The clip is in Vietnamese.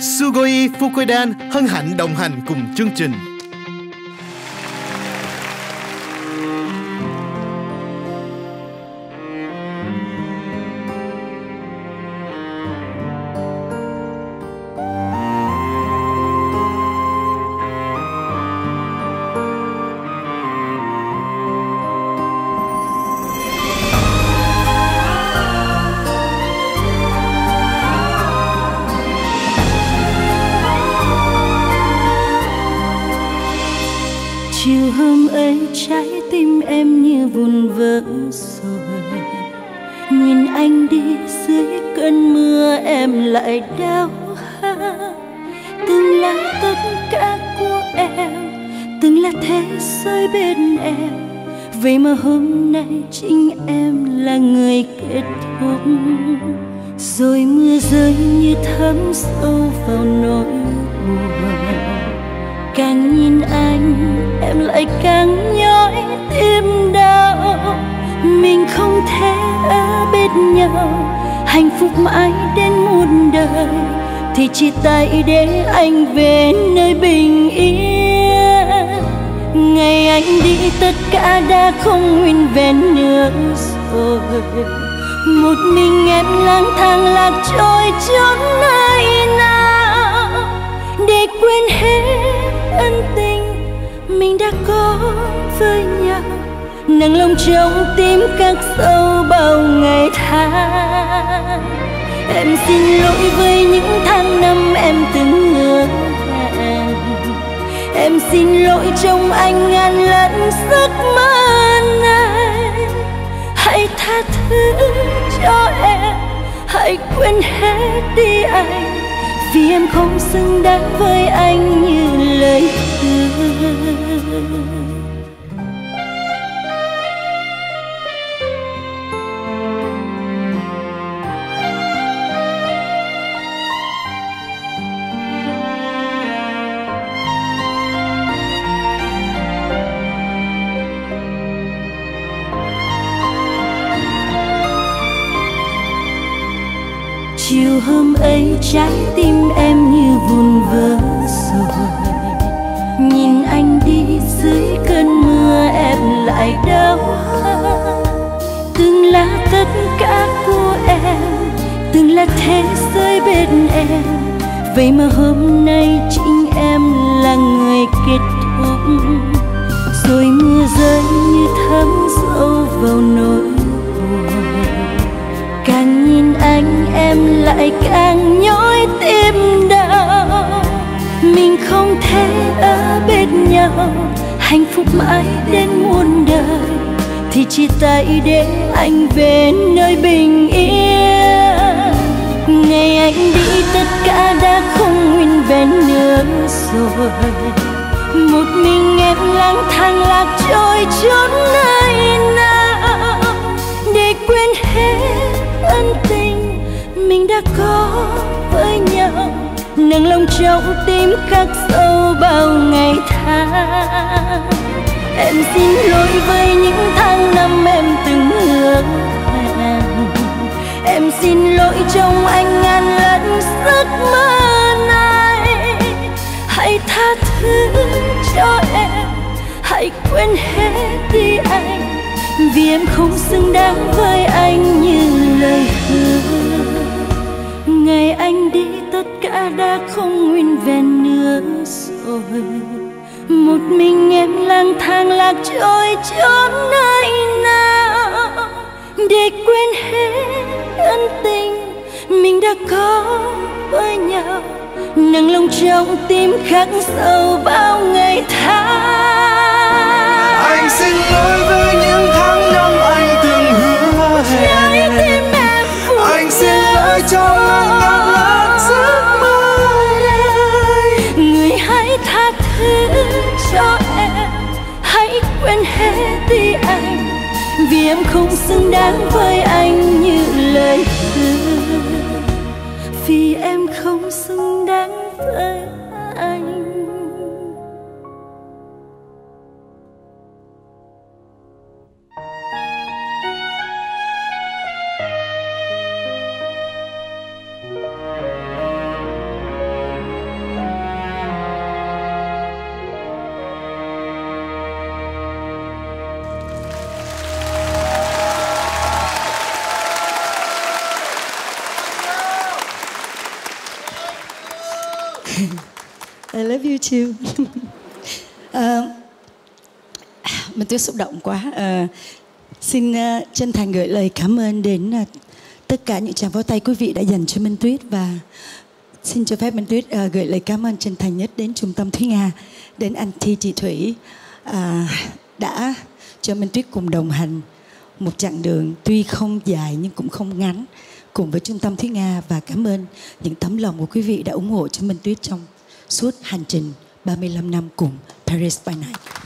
Sugoi Fukoidan hân hạnh đồng hành cùng chương trình. Chiều hôm ấy trái tim em như vùn vỡ rồi. Nhìn anh đi dưới cơn mưa em lại đau ha từng là tất cả của em, từng là thế giới bên em. Vậy mà hôm nay chính em là người kết thúc rồi mưa rơi như thấm sâu vào nỗi buồn càng nhìn anh, em lại càng nhói tim đau. Mình không thể ở bên nhau, hạnh phúc mãi đến muôn đời. Thì chỉ tay để anh về nơi bình yên. Ngày anh đi, tất cả đã không nguyên vẹn nữa rồi. Một mình em lang thang lạc trôi chốn nơi nào. Để quên hết ân tình mình đã có với nhau. Nắng lòng trong tim các sâu bao ngày tháng. Em xin lỗi với những tháng năm em từng ngỡ ngàng. Em xin lỗi trong anh ngàn lần giấc mơ này. Hãy tha thứ cho em, hãy quên hết đi anh vì em không xứng đáng với anh như lời thương chiều hôm ấy trái tim em như vùn vỡ rồi. Nhìn anh đi dưới cơn mưa em lại đau từng là tất cả của em, từng là thế giới bên em. Vậy mà hôm nay chính em là người kết thúc. Rồi mưa rơi như thấm sâu vào nhau. Hạnh phúc mãi đến muôn đời, thì chia tay để anh về nơi bình yên. Ngày anh đi, tất cả đã không nguyên vẹn nữa rồi. Một mình em lang thang lạc trôi chốn nơi nào. Để quên hết ân tình mình đã có nâng lòng trong tim khắc sâu bao ngày tháng. Em xin lỗi với những tháng năm em từng hứa hẹn em xin lỗi trong anh ngàn lần giấc mơ này. Hãy tha thứ cho em, hãy quên hết đi anh. Vì em không xứng đáng với anh như lời hứa. Ngày anh đi tất cả đã không nguyên vẹn nữa rồi. Một mình em lang thang lạc trôi chốn nơi nào để quên hết ân tình mình đã có với nhau. Nâng lòng trong tim khắc sâu bao ngày tháng. Anh xin lỗi với những tháng vì em không xứng đáng với anh như lời hứa. Vì em không xứng đáng với anh I love you too. uh, mình tuyết xúc động quá. Uh, xin uh, chân thành gửi lời cảm ơn đến uh, tất cả những tràng pháo tay quý vị đã dành cho Minh Tuyết và xin cho phép Minh Tuyết uh, gửi lời cảm ơn chân thành nhất đến trung tâm Thúy Nga, đến anh Thi Chị Thủy uh, đã cho Minh Tuyết cùng đồng hành một chặng đường tuy không dài nhưng cũng không ngắn cùng với trung tâm Thúy Nga và cảm ơn những tấm lòng của quý vị đã ủng hộ cho Minh Tuyết trong suốt hành trình 35 năm cùng Paris by Night.